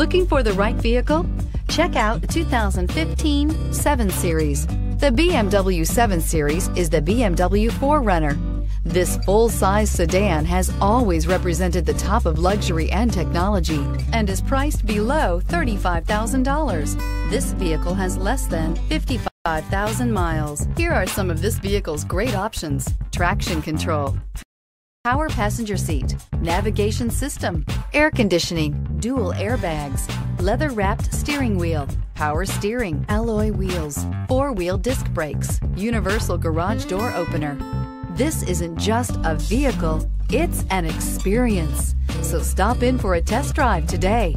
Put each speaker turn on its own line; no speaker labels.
Looking for the right vehicle? Check out 2015 7 Series. The BMW 7 Series is the BMW forerunner. This full-size sedan has always represented the top of luxury and technology and is priced below $35,000. This vehicle has less than 55,000 miles. Here are some of this vehicle's great options. Traction control, power passenger seat, navigation system, air conditioning, dual airbags, leather wrapped steering wheel, power steering, alloy wheels, four wheel disc brakes, universal garage door opener. This isn't just a vehicle, it's an experience. So stop in for a test drive today.